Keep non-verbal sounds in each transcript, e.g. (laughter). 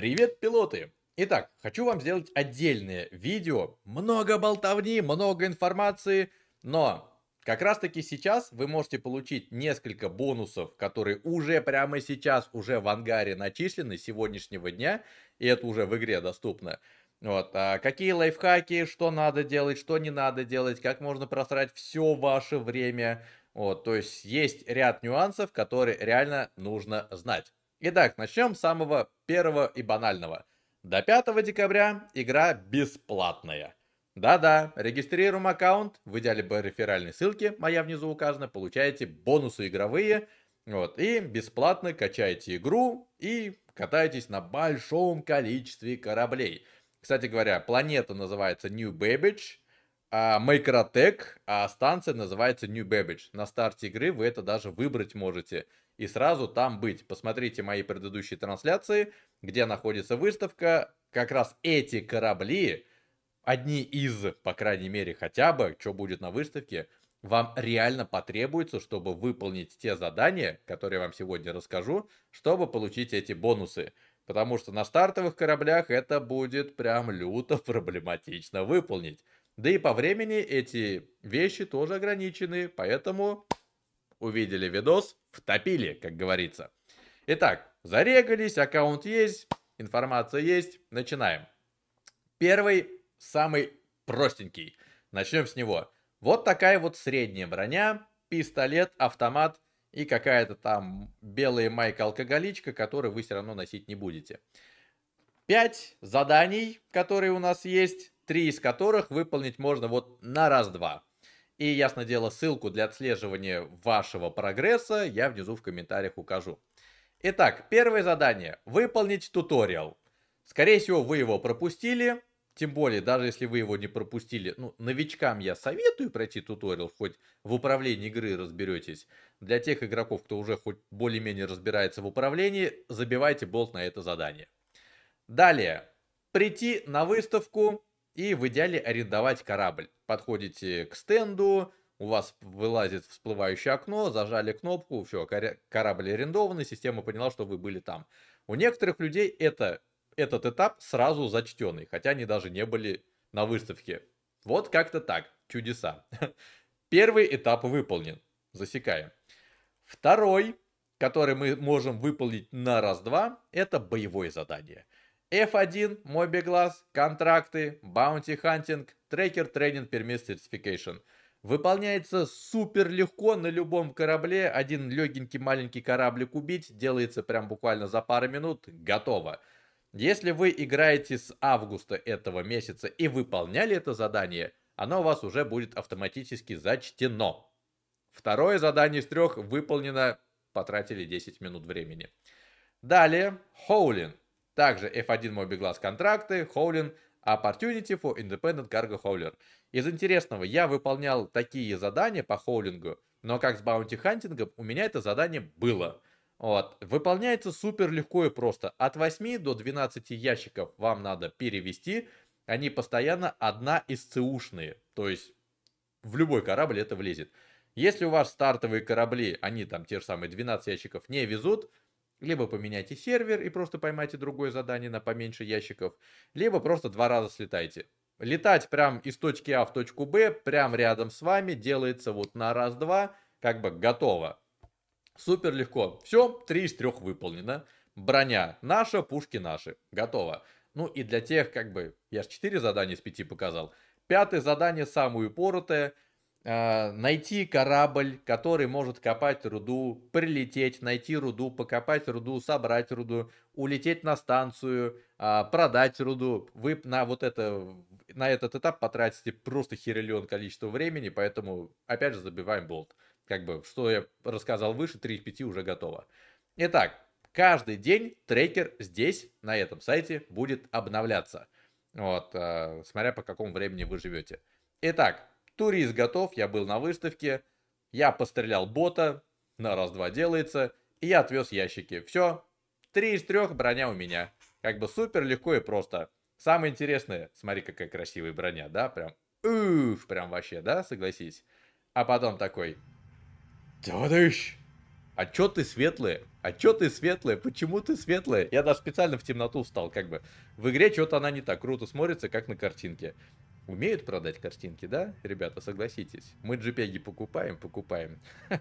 Привет, пилоты! Итак, хочу вам сделать отдельное видео. Много болтовни, много информации, но как раз таки сейчас вы можете получить несколько бонусов, которые уже прямо сейчас, уже в ангаре начислены с сегодняшнего дня, и это уже в игре доступно. Вот, а какие лайфхаки, что надо делать, что не надо делать, как можно просрать все ваше время. Вот, то есть есть ряд нюансов, которые реально нужно знать. Итак, начнем с самого первого и банального. До 5 декабря игра бесплатная. Да-да, регистрируем аккаунт, в идеале по реферальной ссылке, моя внизу указана, получаете бонусы игровые, вот, и бесплатно качаете игру и катаетесь на большом количестве кораблей. Кстати говоря, планета называется New Babbage, а Microtech, а станция называется New Babbage. На старте игры вы это даже выбрать можете и сразу там быть. Посмотрите мои предыдущие трансляции, где находится выставка. Как раз эти корабли, одни из, по крайней мере, хотя бы, что будет на выставке, вам реально потребуется, чтобы выполнить те задания, которые я вам сегодня расскажу, чтобы получить эти бонусы. Потому что на стартовых кораблях это будет прям люто (laughs) проблематично выполнить. Да и по времени эти вещи тоже ограничены, поэтому увидели видос, втопили, как говорится. Итак, зарегались, аккаунт есть, информация есть, начинаем. Первый, самый простенький. Начнем с него. Вот такая вот средняя броня, пистолет, автомат – и какая-то там белая майка-алкоголичка, которую вы все равно носить не будете. Пять заданий, которые у нас есть, три из которых выполнить можно вот на раз-два. И, ясно дело, ссылку для отслеживания вашего прогресса я внизу в комментариях укажу. Итак, первое задание. Выполнить туториал. Скорее всего, вы его пропустили, тем более, даже если вы его не пропустили, ну, новичкам я советую пройти туториал, хоть в управлении игры разберетесь. Для тех игроков, кто уже хоть более-менее разбирается в управлении, забивайте болт на это задание. Далее, прийти на выставку и в идеале арендовать корабль. Подходите к стенду, у вас вылазит всплывающее окно, зажали кнопку, все, корабль арендованный, система поняла, что вы были там. У некоторых людей это этот этап сразу зачтенный, хотя они даже не были на выставке. Вот как-то так, чудеса. (laughs) Первый этап выполнен, засекаем. Второй, который мы можем выполнить на раз-два, это боевое задание. F1, Мобиглаз, контракты, Bounty Hunting, Tracker Training Permit Certification. Выполняется супер легко на любом корабле. Один легенький маленький кораблик убить делается прям буквально за пару минут. Готово. Если вы играете с августа этого месяца и выполняли это задание, оно у вас уже будет автоматически зачтено. Второе задание из трех выполнено, потратили 10 минут времени. Далее, Howling. Также F1 Mobiglass контракты, Howling Opportunity for Independent Cargo Hauler. Из интересного, я выполнял такие задания по хоулингу, но как с баунти хантингом у меня это задание было. Вот. Выполняется супер легко и просто. От 8 до 12 ящиков вам надо перевести. Они постоянно одна из ЦУшные. То есть в любой корабль это влезет. Если у вас стартовые корабли, они там те же самые 12 ящиков не везут, либо поменяйте сервер и просто поймайте другое задание на поменьше ящиков, либо просто два раза слетайте. Летать прям из точки А в точку Б, прям рядом с вами, делается вот на раз-два, как бы готово. Супер легко. Все, три из трех выполнено. Броня наша, пушки наши. Готово. Ну и для тех, как бы, я же 4 задания из 5 показал. Пятое задание самое упоротое. Э, найти корабль, который может копать руду, прилететь, найти руду, покопать руду, собрать руду, улететь на станцию, э, продать руду. Вы на вот это, на этот этап потратите просто хериллион количество времени, поэтому опять же забиваем болт как бы, что я рассказал выше, 3 из 5 уже готово. Итак, каждый день трекер здесь, на этом сайте, будет обновляться. Вот, э, смотря по какому времени вы живете. Итак, турист готов, я был на выставке, я пострелял бота, на раз-два делается, и я отвез ящики. Все, три из трех броня у меня. Как бы супер легко и просто. Самое интересное, смотри, какая красивая броня, да, прям, уф, прям вообще, да, согласись. А потом такой, Товарищ, а чё ты светлые? А чё ты светлая? Почему ты светлая? Я даже специально в темноту встал, как бы. В игре что-то она не так круто смотрится, как на картинке. Умеют продать картинки, да, ребята, согласитесь? Мы JPEG покупаем, покупаем. (laughs)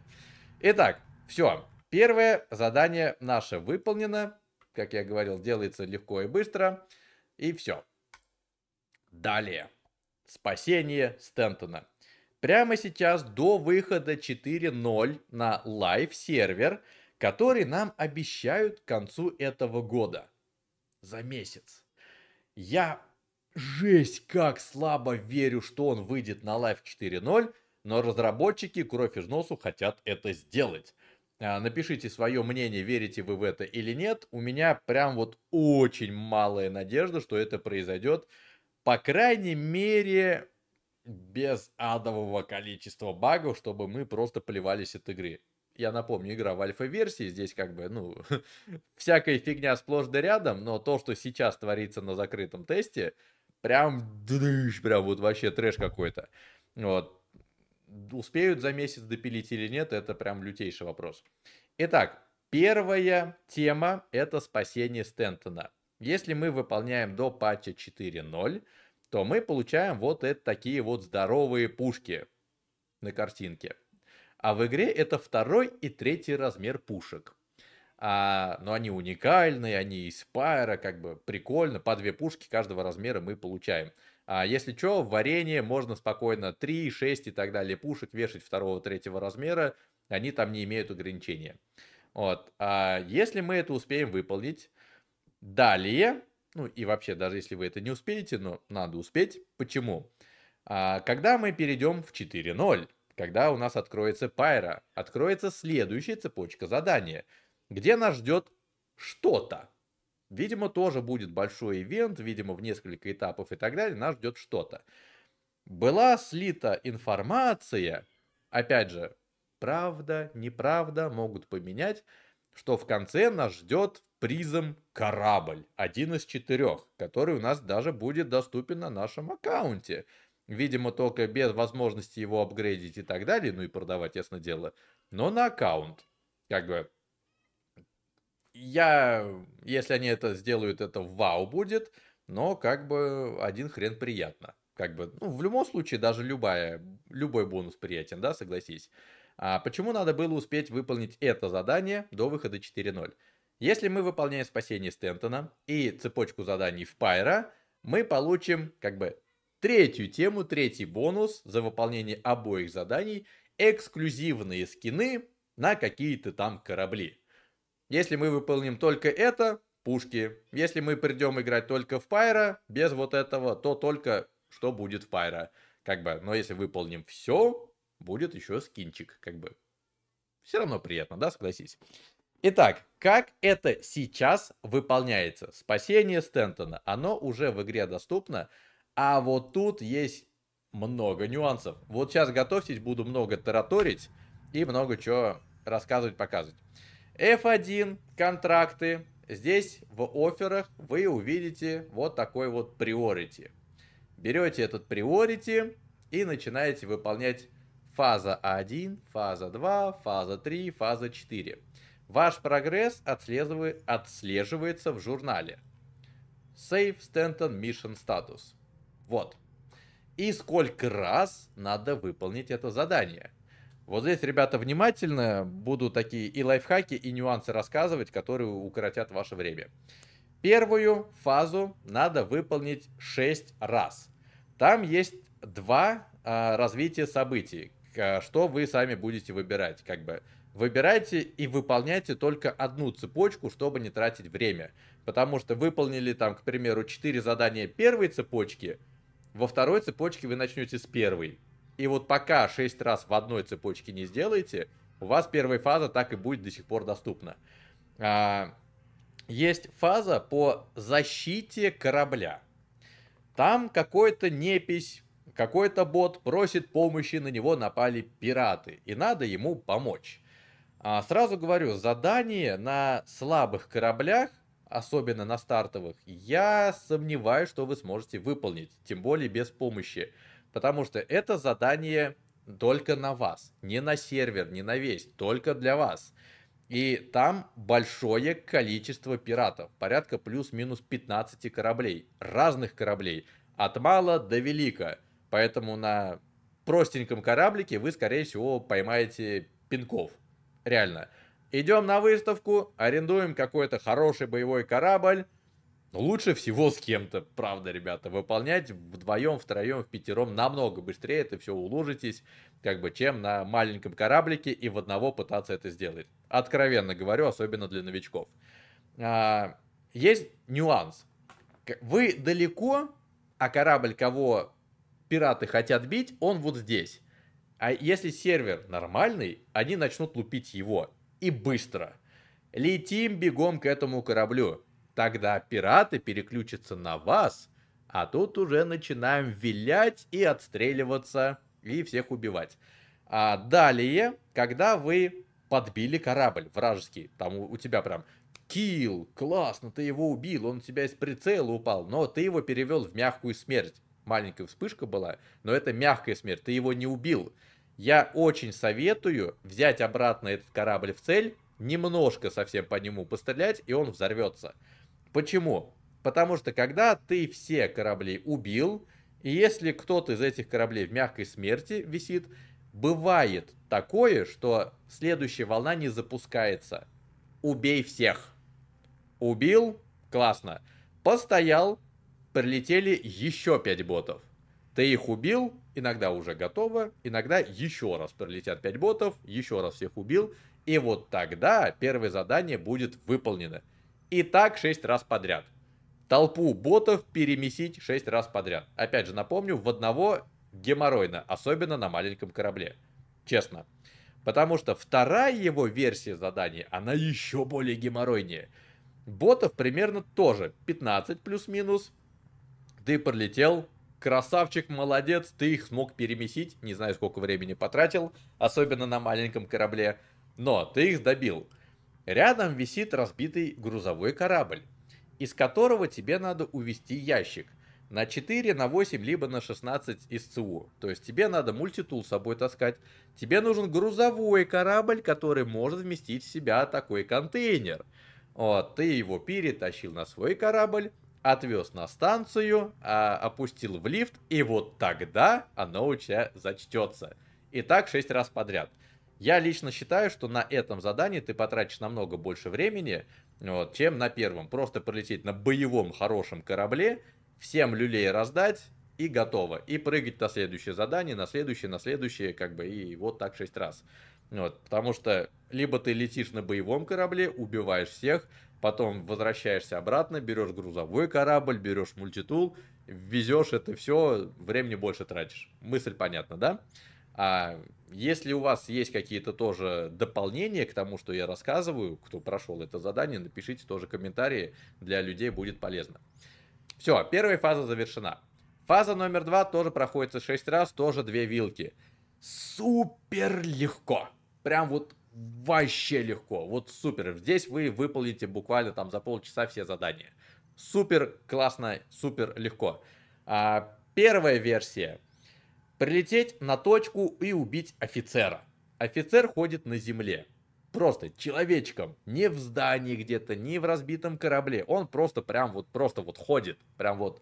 Итак, все. Первое задание наше выполнено. Как я говорил, делается легко и быстро. И все. Далее. Спасение Стентона. Прямо сейчас до выхода 4.0 на live-сервер, который нам обещают к концу этого года. За месяц. Я жесть как слабо верю, что он выйдет на Live 4.0, но разработчики кровь из носу хотят это сделать. А, напишите свое мнение, верите вы в это или нет. У меня прям вот очень малая надежда, что это произойдет. По крайней мере, без адового количества багов, чтобы мы просто плевались от игры. Я напомню, игра в альфа-версии, здесь как бы, ну, (laughs) всякая фигня сплошь да рядом, но то, что сейчас творится на закрытом тесте, прям, прям вот вообще трэш какой-то. Вот. Успеют за месяц допилить или нет, это прям лютейший вопрос. Итак, первая тема – это спасение Стентона. Если мы выполняем до патча 4.0, то мы получаем вот это такие вот здоровые пушки на картинке. А в игре это второй и третий размер пушек. А, но они уникальные, они из Спайра, как бы прикольно. По две пушки каждого размера мы получаем. А если что, в варенье можно спокойно 3, 6 и так далее пушек вешать второго, третьего размера. Они там не имеют ограничения. Вот. А если мы это успеем выполнить, далее, ну и вообще, даже если вы это не успеете, но надо успеть. Почему? А, когда мы перейдем в 4.0, когда у нас откроется Пайра, откроется следующая цепочка задания – где нас ждет что-то. Видимо, тоже будет большой ивент, видимо, в несколько этапов и так далее, нас ждет что-то. Была слита информация, опять же, правда, неправда, могут поменять, что в конце нас ждет призом корабль, один из четырех, который у нас даже будет доступен на нашем аккаунте. Видимо, только без возможности его апгрейдить и так далее, ну и продавать, ясно дело, но на аккаунт. Как бы я, если они это сделают, это вау будет, но как бы один хрен приятно. Как бы, ну, в любом случае, даже любая, любой бонус приятен, да, согласись. А почему надо было успеть выполнить это задание до выхода 4.0? Если мы выполняем спасение Стентона и цепочку заданий в Пайра, мы получим как бы третью тему, третий бонус за выполнение обоих заданий, эксклюзивные скины на какие-то там корабли. Если мы выполним только это, пушки. Если мы придем играть только в Пайра, без вот этого, то только что будет в Пайра. Как бы, но если выполним все, будет еще скинчик, как бы. Все равно приятно, да, согласись. Итак, как это сейчас выполняется? Спасение Стентона, оно уже в игре доступно, а вот тут есть много нюансов. Вот сейчас готовьтесь, буду много тараторить и много чего рассказывать, показывать. F1, контракты. Здесь в офферах вы увидите вот такой вот priority. Берете этот priority и начинаете выполнять фаза 1, фаза 2, фаза 3, фаза 4. Ваш прогресс отслеживается в журнале. Save Stanton Mission Status. Вот. И сколько раз надо выполнить это задание. Вот здесь, ребята, внимательно буду такие и лайфхаки, и нюансы рассказывать, которые укоротят ваше время. Первую фазу надо выполнить 6 раз. Там есть два а, развития событий, что вы сами будете выбирать. Как бы выбирайте и выполняйте только одну цепочку, чтобы не тратить время. Потому что выполнили там, к примеру, 4 задания первой цепочки, во второй цепочке вы начнете с первой. И вот пока 6 раз в одной цепочке не сделаете, у вас первая фаза так и будет до сих пор доступна. А, есть фаза по защите корабля. Там какой-то непись, какой-то бот просит помощи, на него напали пираты, и надо ему помочь. А, сразу говорю, задание на слабых кораблях, особенно на стартовых, я сомневаюсь, что вы сможете выполнить, тем более без помощи. Потому что это задание только на вас, не на сервер, не на весь, только для вас. И там большое количество пиратов, порядка плюс-минус 15 кораблей, разных кораблей, от мала до велика. Поэтому на простеньком кораблике вы, скорее всего, поймаете пинков. Реально. Идем на выставку, арендуем какой-то хороший боевой корабль, Лучше всего с кем-то, правда, ребята, выполнять вдвоем, втроем, в пятером намного быстрее это все уложитесь, как бы, чем на маленьком кораблике и в одного пытаться это сделать. Откровенно говорю, особенно для новичков. А, есть нюанс. Вы далеко, а корабль, кого пираты хотят бить, он вот здесь. А если сервер нормальный, они начнут лупить его. И быстро. Летим бегом к этому кораблю Тогда пираты переключатся на вас, а тут уже начинаем вилять и отстреливаться, и всех убивать. А далее, когда вы подбили корабль вражеский, там у, тебя прям килл, классно, ты его убил, он у тебя из прицела упал, но ты его перевел в мягкую смерть. Маленькая вспышка была, но это мягкая смерть, ты его не убил. Я очень советую взять обратно этот корабль в цель, немножко совсем по нему пострелять, и он взорвется. Почему? Потому что когда ты все корабли убил, и если кто-то из этих кораблей в мягкой смерти висит, бывает такое, что следующая волна не запускается. Убей всех. Убил? Классно. Постоял, прилетели еще 5 ботов. Ты их убил, иногда уже готово, иногда еще раз прилетят 5 ботов, еще раз всех убил, и вот тогда первое задание будет выполнено. И так 6 раз подряд. Толпу ботов перемесить 6 раз подряд. Опять же, напомню, в одного геморройно, особенно на маленьком корабле. Честно. Потому что вторая его версия задания, она еще более геморройнее. Ботов примерно тоже 15 плюс-минус. Ты пролетел, красавчик, молодец, ты их смог перемесить. Не знаю, сколько времени потратил, особенно на маленьком корабле. Но ты их добил. Рядом висит разбитый грузовой корабль, из которого тебе надо увести ящик на 4, на 8, либо на 16 из ЦУ. То есть тебе надо мультитул с собой таскать. Тебе нужен грузовой корабль, который может вместить в себя такой контейнер. Вот, ты его перетащил на свой корабль, отвез на станцию, а, опустил в лифт, и вот тогда оно у тебя зачтется. И так 6 раз подряд. Я лично считаю, что на этом задании ты потратишь намного больше времени, вот, чем на первом. Просто пролететь на боевом хорошем корабле, всем люлей раздать и готово. И прыгать на следующее задание, на следующее, на следующее, как бы, и вот так шесть раз. Вот, потому что либо ты летишь на боевом корабле, убиваешь всех, потом возвращаешься обратно, берешь грузовой корабль, берешь мультитул, везешь это все, времени больше тратишь. Мысль понятна, да? А если у вас есть какие-то тоже дополнения к тому, что я рассказываю, кто прошел это задание, напишите тоже комментарии, для людей будет полезно. Все, первая фаза завершена. Фаза номер два тоже проходится 6 раз, тоже 2 вилки. Супер легко. Прям вот вообще легко. Вот супер. Здесь вы выполните буквально там за полчаса все задания. Супер классно, супер легко. А, первая версия Прилететь на точку и убить офицера. Офицер ходит на земле. Просто человечком. Не в здании где-то, не в разбитом корабле. Он просто прям вот, просто вот ходит. Прям вот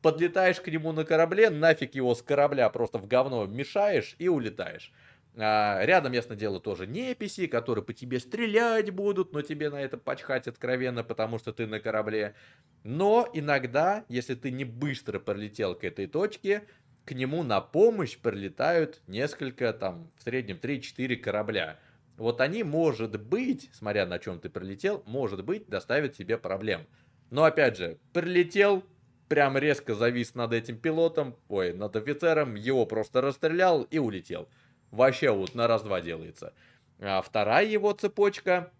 подлетаешь к нему на корабле, нафиг его с корабля просто в говно мешаешь и улетаешь. А, рядом, ясно дело, тоже неписи, которые по тебе стрелять будут, но тебе на это почхать откровенно, потому что ты на корабле. Но иногда, если ты не быстро пролетел к этой точке, к нему на помощь прилетают несколько, там, в среднем 3-4 корабля. Вот они, может быть, смотря на чем ты прилетел, может быть, доставят тебе проблем. Но опять же, прилетел, прям резко завис над этим пилотом, ой, над офицером, его просто расстрелял и улетел. Вообще вот на раз-два делается. А вторая его цепочка,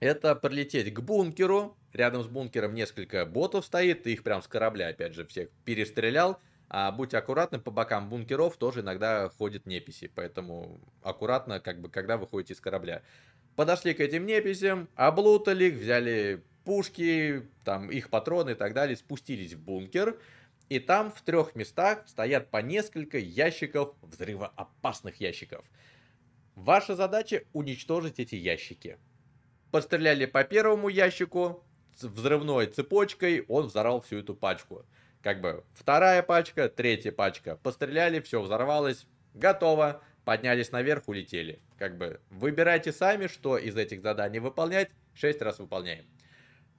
это прилететь к бункеру. Рядом с бункером несколько ботов стоит, ты их прям с корабля, опять же, всех перестрелял. А будьте аккуратны, по бокам бункеров тоже иногда ходят неписи, поэтому аккуратно, как бы, когда выходите из корабля. Подошли к этим неписям, облутали их, взяли пушки, там их патроны и так далее, спустились в бункер, и там в трех местах стоят по несколько ящиков, взрывоопасных ящиков. Ваша задача уничтожить эти ящики. постреляли по первому ящику, взрывной цепочкой, он взорвал всю эту пачку. Как бы вторая пачка, третья пачка. Постреляли, все взорвалось, готово. Поднялись наверх, улетели. Как бы выбирайте сами, что из этих заданий выполнять. Шесть раз выполняем.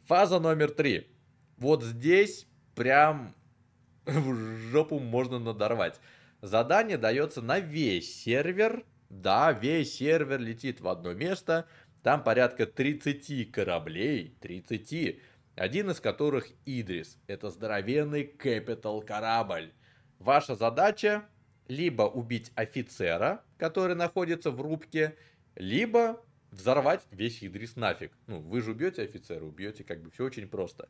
Фаза номер три. Вот здесь прям (laughs) в жопу можно надорвать. Задание дается на весь сервер. Да, весь сервер летит в одно место. Там порядка 30 кораблей. 30. Один из которых Идрис. Это здоровенный Capital корабль. Ваша задача либо убить офицера, который находится в рубке, либо взорвать весь Идрис нафиг. Ну, вы же убьете офицера, убьете, как бы все очень просто.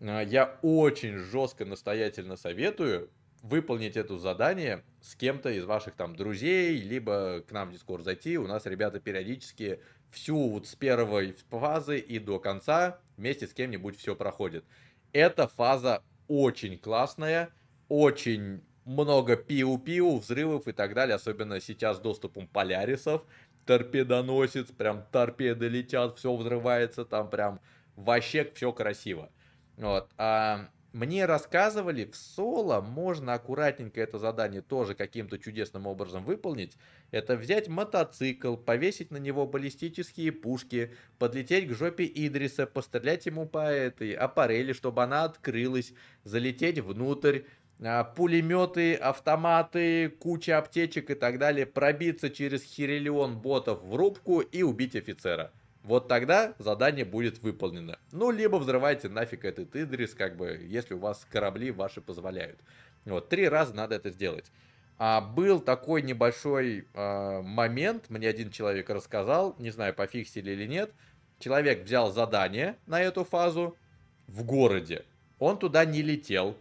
А, я очень жестко настоятельно советую выполнить это задание с кем-то из ваших там друзей, либо к нам в Discord зайти. У нас ребята периодически всю вот с первой фазы и до конца вместе с кем-нибудь все проходит. Эта фаза очень классная, очень много пиу-пиу, взрывов и так далее, особенно сейчас с доступом полярисов, торпедоносец, прям торпеды летят, все взрывается, там прям вообще все красиво. Вот. А мне рассказывали, в соло можно аккуратненько это задание тоже каким-то чудесным образом выполнить. Это взять мотоцикл, повесить на него баллистические пушки, подлететь к жопе Идриса, пострелять ему по этой аппарели, чтобы она открылась, залететь внутрь, а, пулеметы, автоматы, куча аптечек и так далее, пробиться через хириллион ботов в рубку и убить офицера. Вот тогда задание будет выполнено. Ну, либо взрывайте нафиг этот Идрис, как бы, если у вас корабли ваши позволяют. Вот, три раза надо это сделать. А был такой небольшой э, момент, мне один человек рассказал, не знаю, пофиксили или нет. Человек взял задание на эту фазу в городе. Он туда не летел.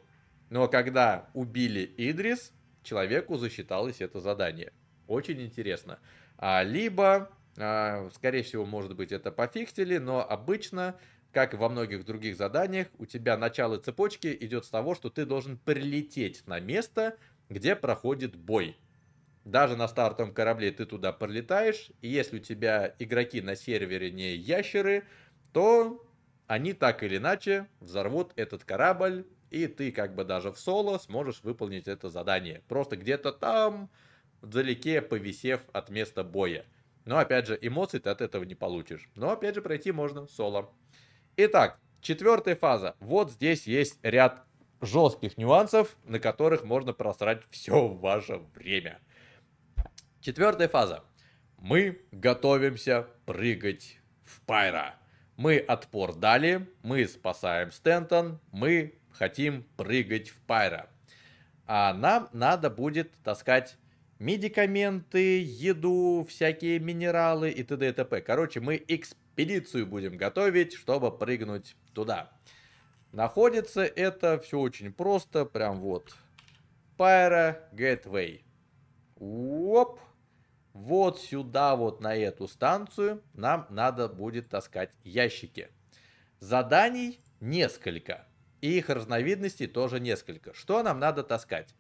Но когда убили Идрис, человеку засчиталось это задание. Очень интересно. А, либо скорее всего, может быть, это пофиксили, но обычно, как и во многих других заданиях, у тебя начало цепочки идет с того, что ты должен прилететь на место, где проходит бой. Даже на стартовом корабле ты туда пролетаешь, и если у тебя игроки на сервере не ящеры, то они так или иначе взорвут этот корабль, и ты как бы даже в соло сможешь выполнить это задание. Просто где-то там, вдалеке, повисев от места боя. Но опять же, эмоций ты от этого не получишь. Но опять же, пройти можно соло. Итак, четвертая фаза. Вот здесь есть ряд жестких нюансов, на которых можно просрать все ваше время. Четвертая фаза. Мы готовимся прыгать в Пайра. Мы отпор дали, мы спасаем Стентон, мы хотим прыгать в Пайра. А нам надо будет таскать медикаменты, еду, всякие минералы и т.д. и т.п. Короче, мы экспедицию будем готовить, чтобы прыгнуть туда. Находится это все очень просто, прям вот. Pyro Gateway. Оп. Вот сюда, вот на эту станцию нам надо будет таскать ящики. Заданий несколько. И их разновидностей тоже несколько. Что нам надо таскать?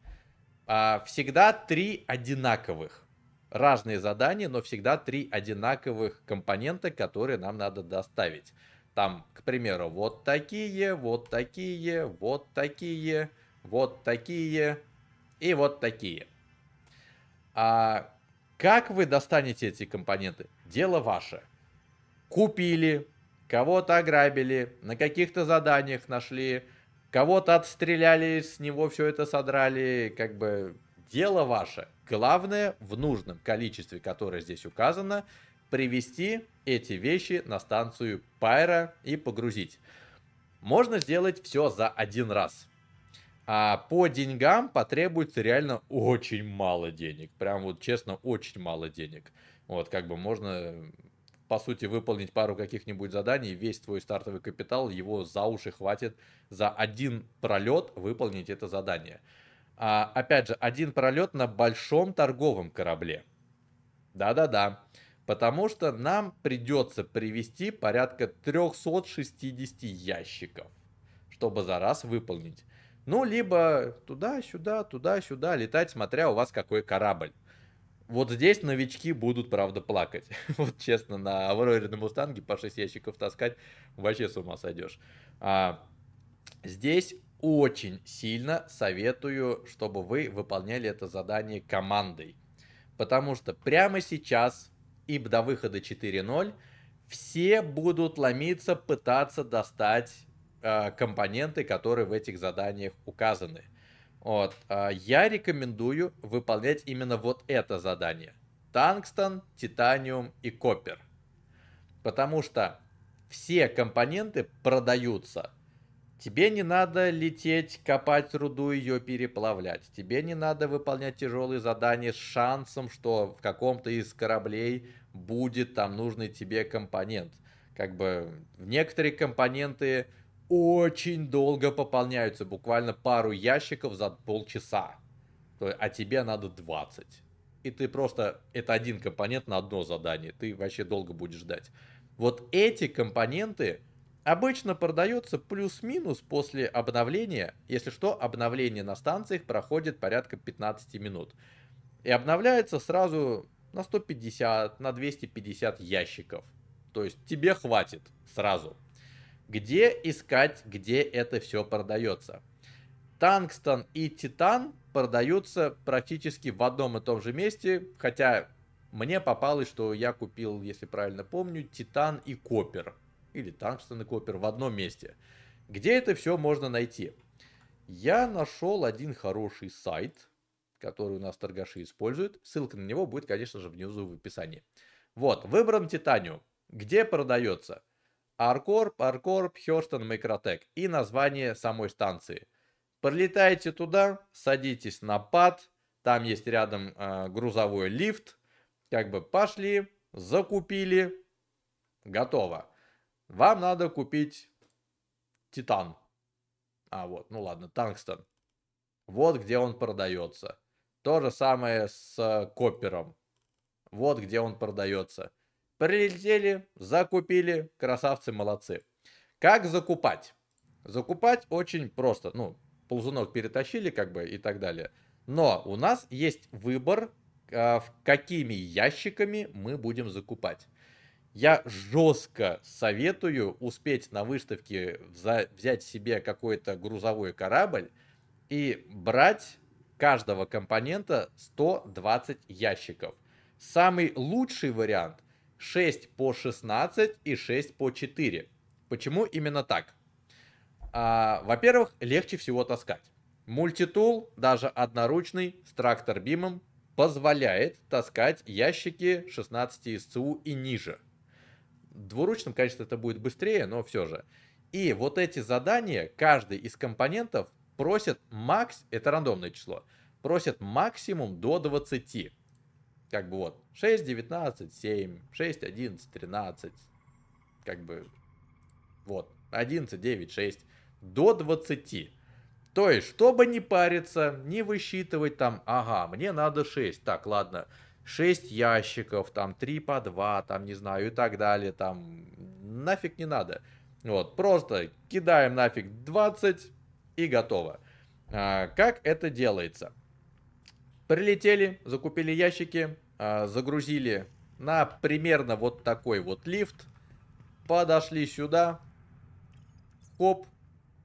А, всегда три одинаковых. Разные задания, но всегда три одинаковых компонента, которые нам надо доставить. Там, к примеру, вот такие, вот такие, вот такие, вот такие и вот такие. А как вы достанете эти компоненты? Дело ваше. Купили, кого-то ограбили, на каких-то заданиях нашли, Кого-то отстреляли, с него все это содрали, как бы дело ваше. Главное, в нужном количестве, которое здесь указано, привести эти вещи на станцию Пайра и погрузить. Можно сделать все за один раз. А по деньгам потребуется реально очень мало денег. Прям вот честно, очень мало денег. Вот, как бы можно по сути, выполнить пару каких-нибудь заданий, весь твой стартовый капитал, его за уши хватит за один пролет выполнить это задание. А, опять же, один пролет на большом торговом корабле. Да-да-да. Потому что нам придется привести порядка 360 ящиков, чтобы за раз выполнить. Ну, либо туда-сюда, туда-сюда летать, смотря у вас какой корабль. Вот здесь новички будут, правда, плакать. (laughs) вот честно, на Авроре на Мустанге по 6 ящиков таскать, вообще с ума сойдешь. А, здесь очень сильно советую, чтобы вы выполняли это задание командой. Потому что прямо сейчас и до выхода 4.0 все будут ломиться, пытаться достать э, компоненты, которые в этих заданиях указаны. Вот, э, я рекомендую выполнять именно вот это задание. Тангстон, титаниум и копер. Потому что все компоненты продаются Тебе не надо лететь, копать руду, ее переплавлять. Тебе не надо выполнять тяжелые задания с шансом, что в каком-то из кораблей будет там нужный тебе компонент. Как бы некоторые компоненты очень долго пополняются, буквально пару ящиков за полчаса. А тебе надо 20. И ты просто, это один компонент на одно задание, ты вообще долго будешь ждать. Вот эти компоненты, Обычно продается плюс-минус после обновления. Если что, обновление на станциях проходит порядка 15 минут. И обновляется сразу на 150, на 250 ящиков. То есть тебе хватит сразу. Где искать, где это все продается? Тангстон и Титан продаются практически в одном и том же месте, хотя мне попалось, что я купил, если правильно помню, Титан и Копер или Tungsten Copper в одном месте. Где это все можно найти? Я нашел один хороший сайт, который у нас торгаши используют. Ссылка на него будет, конечно же, внизу в описании. Вот, выбран Титаниум. Где продается? Аркорп, Аркорп, Хёрстон, Микротек и название самой станции. Прилетаете туда, садитесь на пад, там есть рядом э, грузовой лифт, как бы пошли, закупили, готово. Вам надо купить титан. А, вот, ну ладно, тангстон. Вот где он продается. То же самое с коппером. Вот где он продается. Прилетели, закупили, красавцы, молодцы. Как закупать? Закупать очень просто. Ну, ползунок перетащили, как бы, и так далее. Но у нас есть выбор, а, какими ящиками мы будем закупать. Я жестко советую успеть на выставке взять себе какой-то грузовой корабль и брать каждого компонента 120 ящиков. Самый лучший вариант 6 по 16 и 6 по 4. Почему именно так? А, во-первых, легче всего таскать. Мультитул, даже одноручный, с трактор-бимом, позволяет таскать ящики 16 СЦУ и ниже двуручном, конечно, это будет быстрее, но все же. И вот эти задания, каждый из компонентов просит макс, это рандомное число, просит максимум до 20. Как бы вот 6, 19, 7, 6, 11, 13, как бы вот 11, 9, 6, до 20. То есть, чтобы не париться, не высчитывать там, ага, мне надо 6, так, ладно, 6 ящиков, там 3 по 2, там не знаю и так далее, там нафиг не надо. Вот, просто кидаем нафиг 20 и готово. А, как это делается? Прилетели, закупили ящики, а, загрузили на примерно вот такой вот лифт, подошли сюда, хоп,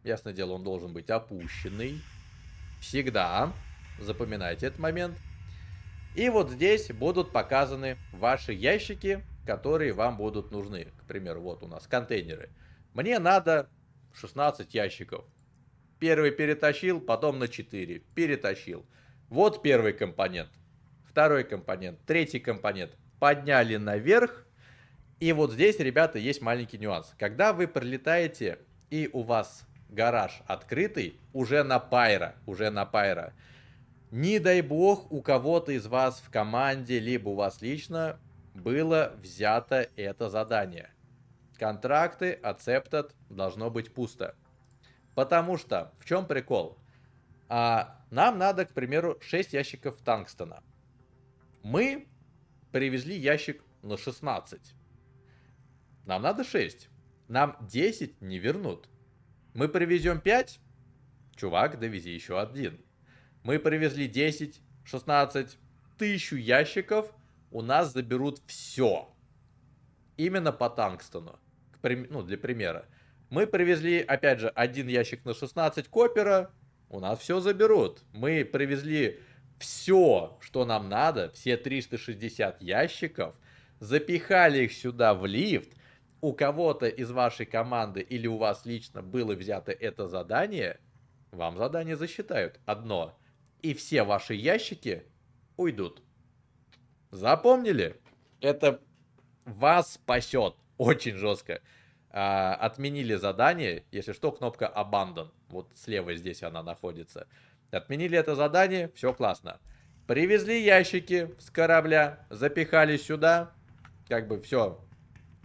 ясное дело, он должен быть опущенный, всегда, запоминайте этот момент, и вот здесь будут показаны ваши ящики, которые вам будут нужны. К примеру, вот у нас контейнеры. Мне надо 16 ящиков. Первый перетащил, потом на 4. Перетащил. Вот первый компонент. Второй компонент. Третий компонент. Подняли наверх. И вот здесь, ребята, есть маленький нюанс. Когда вы пролетаете и у вас гараж открытый, уже на пайра, уже на пайра, не дай бог у кого-то из вас в команде, либо у вас лично было взято это задание. Контракты, accepted, должно быть пусто. Потому что, в чем прикол? А, нам надо, к примеру, 6 ящиков тангстона. Мы привезли ящик на 16. Нам надо 6. Нам 10 не вернут. Мы привезем 5. Чувак, довези еще один. Мы привезли 10, 16, тысячу ящиков у нас заберут все. Именно по тангстону. Ну, для примера. Мы привезли, опять же, один ящик на 16 копера, у нас все заберут. Мы привезли все, что нам надо, все 360 ящиков, запихали их сюда в лифт, у кого-то из вашей команды или у вас лично было взято это задание, вам задание засчитают одно, и все ваши ящики уйдут. Запомнили? Это вас спасет очень жестко. А, отменили задание, если что, кнопка Abandon. Вот слева здесь она находится. Отменили это задание, все классно. Привезли ящики с корабля, запихали сюда, как бы все.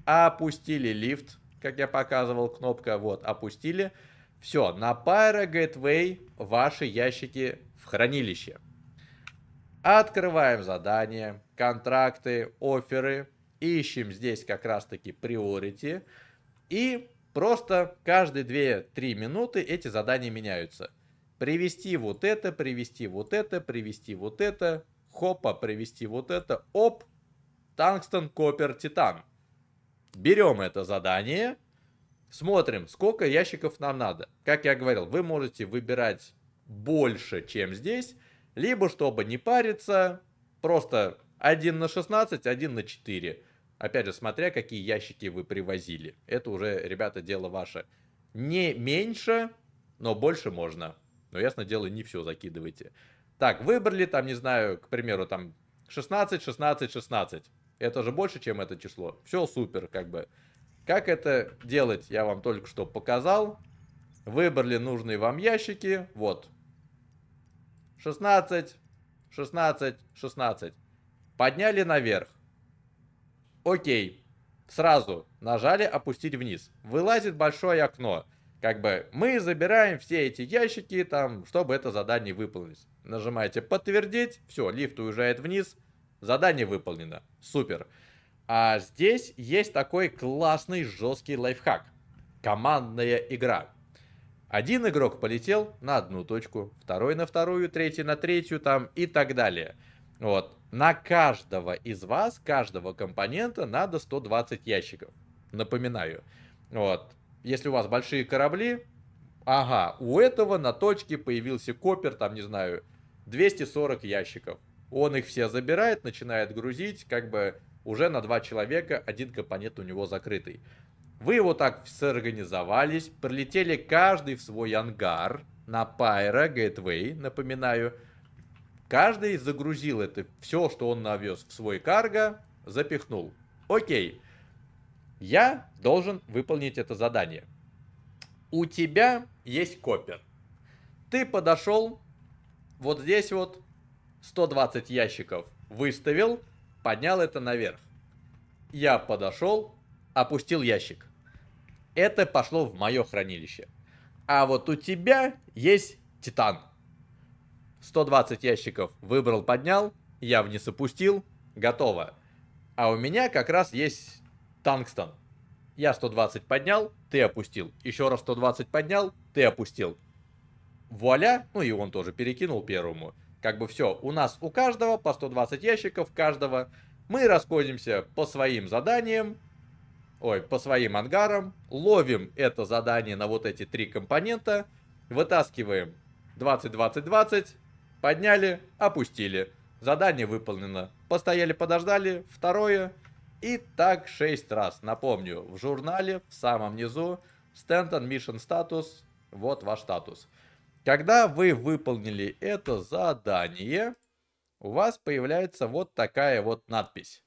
Опустили лифт, как я показывал, кнопка вот, опустили. Все, на Pyro Gateway ваши ящики в хранилище. Открываем задание, контракты, оферы. Ищем здесь как раз таки priority. И просто каждые 2-3 минуты эти задания меняются. Привести вот это, привести вот это, привести вот это. Хопа, привести вот это. Оп, Тангстон, Копер, Титан. Берем это задание, смотрим, сколько ящиков нам надо. Как я говорил, вы можете выбирать больше, чем здесь, либо, чтобы не париться, просто 1 на 16, 1 на 4. Опять же, смотря какие ящики вы привозили. Это уже, ребята, дело ваше. Не меньше, но больше можно. Но, ясно дело, не все закидывайте. Так, выбрали там, не знаю, к примеру, там 16, 16, 16. Это же больше, чем это число. Все супер, как бы. Как это делать, я вам только что показал. Выбрали нужные вам ящики. Вот, 16, 16, 16. Подняли наверх. Окей. Сразу нажали опустить вниз. Вылазит большое окно. Как бы мы забираем все эти ящики, там, чтобы это задание выполнилось. Нажимаете подтвердить. Все, лифт уезжает вниз. Задание выполнено. Супер. А здесь есть такой классный жесткий лайфхак. Командная игра. Один игрок полетел на одну точку, второй на вторую, третий на третью там и так далее. Вот. На каждого из вас, каждого компонента надо 120 ящиков. Напоминаю. Вот. Если у вас большие корабли, ага, у этого на точке появился копер, там, не знаю, 240 ящиков. Он их все забирает, начинает грузить, как бы уже на два человека один компонент у него закрытый. Вы вот так сорганизовались, прилетели каждый в свой ангар на Pyro Gateway, напоминаю. Каждый загрузил это, все, что он навез в свой карго, запихнул. Окей, я должен выполнить это задание. У тебя есть копер. Ты подошел, вот здесь вот 120 ящиков выставил, поднял это наверх. Я подошел, опустил ящик это пошло в мое хранилище. А вот у тебя есть титан. 120 ящиков выбрал, поднял, я вниз опустил, готово. А у меня как раз есть тангстон. Я 120 поднял, ты опустил. Еще раз 120 поднял, ты опустил. Вуаля, ну и он тоже перекинул первому. Как бы все, у нас у каждого по 120 ящиков, каждого. Мы расходимся по своим заданиям, ой, по своим ангарам, ловим это задание на вот эти три компонента, вытаскиваем 20-20-20, подняли, опустили. Задание выполнено. Постояли, подождали, второе. И так 6 раз. Напомню, в журнале в самом низу Stanton Mission Status, вот ваш статус. Когда вы выполнили это задание, у вас появляется вот такая вот надпись.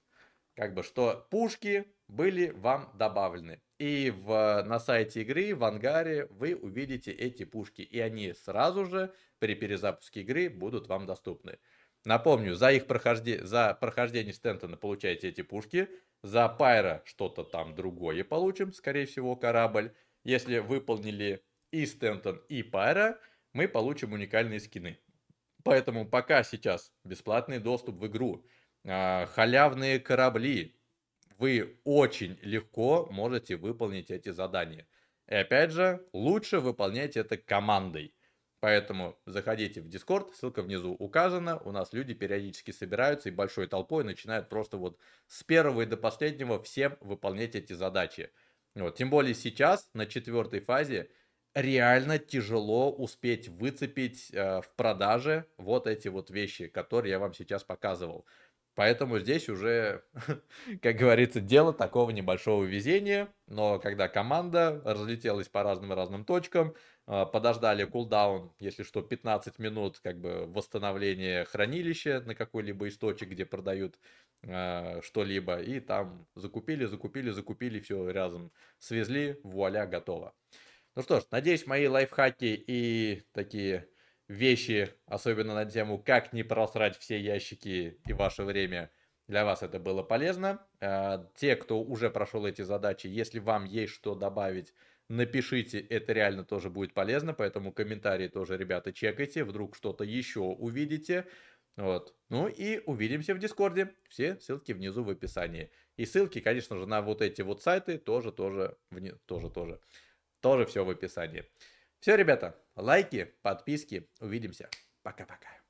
Как бы, что пушки были вам добавлены. И в, на сайте игры, в ангаре, вы увидите эти пушки. И они сразу же при перезапуске игры будут вам доступны. Напомню, за их прохождение, за прохождение Стентона получаете эти пушки. За Пайра что-то там другое получим, скорее всего, корабль. Если выполнили и Стентон, и Пайра, мы получим уникальные скины. Поэтому пока сейчас бесплатный доступ в игру, а, халявные корабли, вы очень легко можете выполнить эти задания. И опять же, лучше выполнять это командой. Поэтому заходите в Discord, ссылка внизу указана. У нас люди периодически собираются и большой толпой начинают просто вот с первого и до последнего всем выполнять эти задачи. Вот. Тем более сейчас, на четвертой фазе, реально тяжело успеть выцепить э, в продаже вот эти вот вещи, которые я вам сейчас показывал. Поэтому здесь уже, (laughs) как говорится, дело такого небольшого везения. Но когда команда разлетелась по разным-разным точкам, а, подождали кулдаун, если что, 15 минут как бы восстановления хранилища на какой-либо источник, где продают э, что-либо, и там закупили, закупили, закупили, все разом свезли, вуаля, готово. Ну что ж, надеюсь, мои лайфхаки и такие вещи, особенно на тему, как не просрать все ящики и ваше время, для вас это было полезно. А, те, кто уже прошел эти задачи, если вам есть что добавить, напишите, это реально тоже будет полезно, поэтому комментарии тоже, ребята, чекайте, вдруг что-то еще увидите. Вот. Ну и увидимся в Дискорде. Все ссылки внизу в описании. И ссылки, конечно же, на вот эти вот сайты тоже, тоже, вне, тоже, тоже, тоже все в описании. Все, ребята, лайки, подписки. Увидимся. Пока-пока.